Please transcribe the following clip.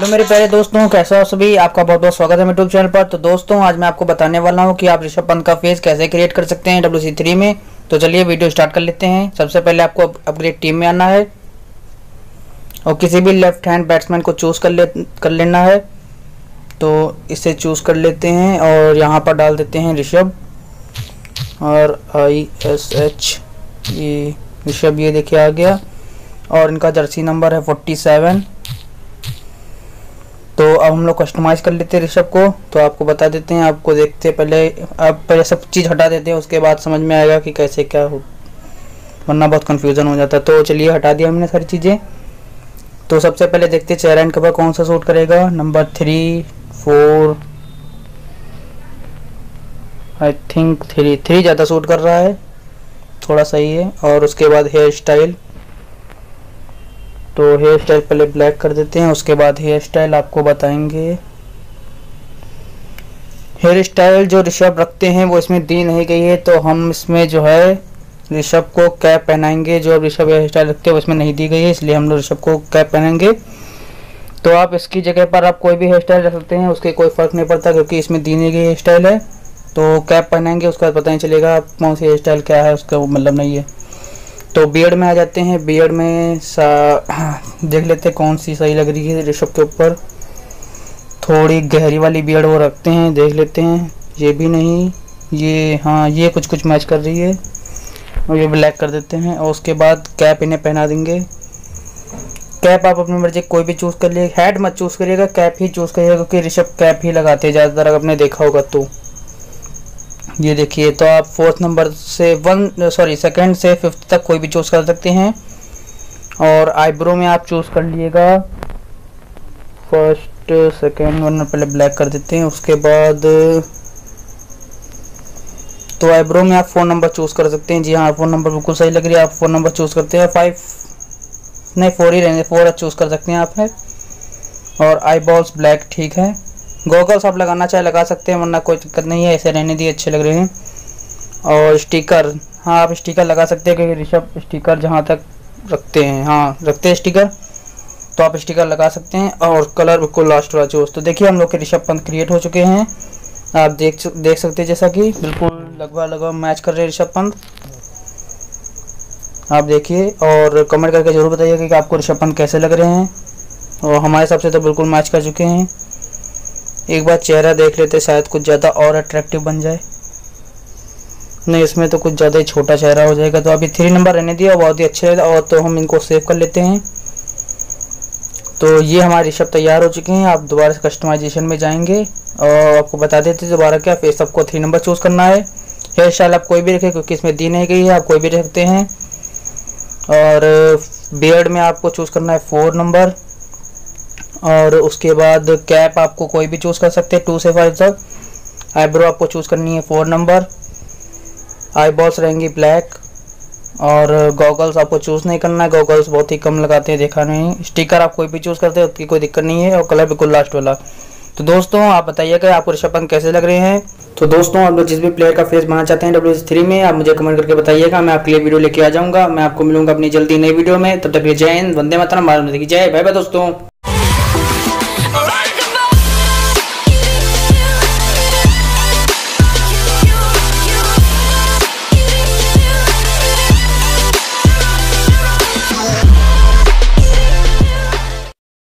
Hello मेरे प्यारे दोस्तों, कैसे हो सभी? आपका बहुत बहुत स्वागत है यूट्यूब चैनल पर। तो दोस्तों, आज मैं आपको बताने वाला हूँ कि आप ऋषभ पंत का फेस कैसे क्रिएट कर सकते हैं डब्ल्यू थ्री में। तो चलिए वीडियो स्टार्ट कर लेते हैं। सबसे पहले आपको अपग्रेड टीम में आना है। और किसी भी लेफ़्ट हैंड बैट्समैन को चूज़ कर ले कर लेना है। तो इसे चूज़ कर लेते हैं और यहाँ पर डाल देते हैं ऋषभ। और आई एस एच ये ऋषभ, ये देखिए आ गया। और इनका जर्सी नंबर है फोर्टी सेवन तो अब हम लोग कस्टमाइज़ कर लेते हैं ऋषभ को तो आपको बता देते हैं, आपको देखते पहले, आप पहले सब चीज़ हटा देते हैं, उसके बाद समझ में आएगा कि कैसे क्या हो। वरना बहुत कन्फ्यूज़न हो जाता। है तो चलिए हटा दिया हमने सारी चीज़ें। तो सबसे पहले देखते हैं चेहरा एंड कवर कौन सा सूट करेगा। Number three four I think three three ज़्यादा सूट कर रहा है। थोड़ा सही है। और उसके बाद हेयर स्टाइल तो हेयर स्टाइल पहले ब्लैक कर देते हैं, उसके बाद हेयर स्टाइल आपको बताएँगे। हेयर स्टाइल जो ऋषभ रखते हैं, वो इसमें दी नहीं गई है तो हम इसमें जो है ऋषभ को कैप पहनाएँगे। जो ऋषभ हेयर स्टाइल रखते हैं, वो इसमें नहीं दी गई है, इसलिए हम लोग ऋषभ को कैप पहनाएँगे तो आप इसकी जगह पर आप कोई भी हेयर स्टाइल रख सकते हैं, उसके कोई फ़र्क नहीं पड़ता, क्योंकि इसमें दी नहीं गई हेयर स्टाइल है। तो कैप पहनाएँगे, उसके बाद पता नहीं चलेगा कौन सी हेयर स्टाइल क्या है, उसका मतलब नहीं है। तो बियड में आ जाते हैं। बियड में सा, देख लेते हैं कौन सी सही लग रही है ऋषभ के ऊपर। थोड़ी गहरी वाली बियड वो रखते हैं, देख लेते हैं। ये भी नहीं, ये हाँ ये कुछ कुछ मैच कर रही है। और ये ब्लैक कर देते हैं और उसके बाद कैप इन्हें पहना देंगे। कैप आप अपनी मर्ज़ी, कोई भी चूज़ कर लिए हेड मत चूज़ करिएगा कैप ही चूज़ करिएगा, क्योंकि ऋषभ कैप ही लगाते हैं, ज़्यादातर आपने देखा होगा तो। ये देखिए तो आप फोर्थ नंबर से वन सॉरी सेकंड से फिफ्थ तक कोई भी चूज़ कर सकते हैं। और आईब्रो में आप चूज़ कर लीजिएगा। फ़र्स्ट सेकंड वन पहले ब्लैक कर देते हैं, उसके बाद तो आईब्रो में आप फ़ोन नंबर चूज़ कर सकते हैं। जी हाँ फ़ोन नंबर बिल्कुल सही लग रही है, आप फ़ोन नंबर चूज़ करते हैं। फाइव नहीं फोर ही रहेंगे फोर चूज़ कर सकते हैं आप, है। और आई बॉल्स ब्लैक ठीक है। गॉगल्स आप लगाना चाहे, लगा सकते हैं, वरना कोई दिक्कत नहीं है, ऐसे रहने दिए, अच्छे लग रहे हैं। और स्टिकर हाँ आप स्टिकर लगा सकते हैं, क्योंकि ऋषभ स्टिकर जहाँ तक रखते हैं हाँ रखते हैं स्टिकर तो आप स्टिकर लगा सकते हैं, और कलर बिल्कुल लास्ट वाला चूज़। तो देखिए, हम लोग के ऋषभ पंत क्रिएट हो चुके हैं। आप देख देख सकते हैं, जैसा कि बिल्कुल लगभग लगभग मैच कर रहे हैं ऋषभ पंत। आप देखिए, और कमेंट करके ज़रूर बताइएगा कि आपको ऋषभ पंत कैसे लग रहे हैं। और हमारे हिसाब से तो बिल्कुल मैच कर चुके हैं। एक बार चेहरा देख लेते, शायद कुछ ज़्यादा और अट्रैक्टिव बन जाए। नहीं, इसमें तो कुछ ज़्यादा ही छोटा चेहरा हो जाएगा। तो अभी थ्री नंबर रहने दिया, बहुत ही अच्छे और तो हम इनको सेव कर लेते हैं। तो ये हमारे ऋषभ तैयार हो चुके हैं, आप दोबारा से कस्टमाइजेशन में जाएँगे। और आपको बता देते दोबारा क्या फेस आपको थ्री नंबर चूज़ करना है। हेयर स्टाइल आप कोई भी रखें, क्योंकि इसमें दी नहीं गई है, आप कोई भी रख सकते हैं। और बियर्ड में आपको चूज़ करना है फोर नंबर और उसके बाद कैप आपको कोई भी चूज़ कर सकते हैं टू से फाइव तक। आईब्रो आपको चूज़ करनी है फोर नंबर आई बॉल्स रहेंगी ब्लैक और गॉगल्स आपको चूज़ नहीं करना है गॉगल्स बहुत ही कम लगाते हैं, देखा नहीं। स्टिकर आप कोई भी चूज़ करते हैं, उसकी कोई दिक्कत नहीं है, और कलर बिल्कुल लास्ट वाला। तो दोस्तों, आप बताइएगा आपको ऋषभ पंत कैसे लग रहे हैं? तो दोस्तों, आप लोग जिस भी प्लेयर का फेस बनाना चाहते हैं डब्ल्यू थ्री में, आप मुझे कमेंट करके बताइएगा। मैं आपके लिए वीडियो लेके आ जाऊँगा। मैं आपको मिलूँगा अपनी जल्दी नई वीडियो में। तब तक जय हिंद, वंदे मातरम जय। बाय बाय दोस्तों।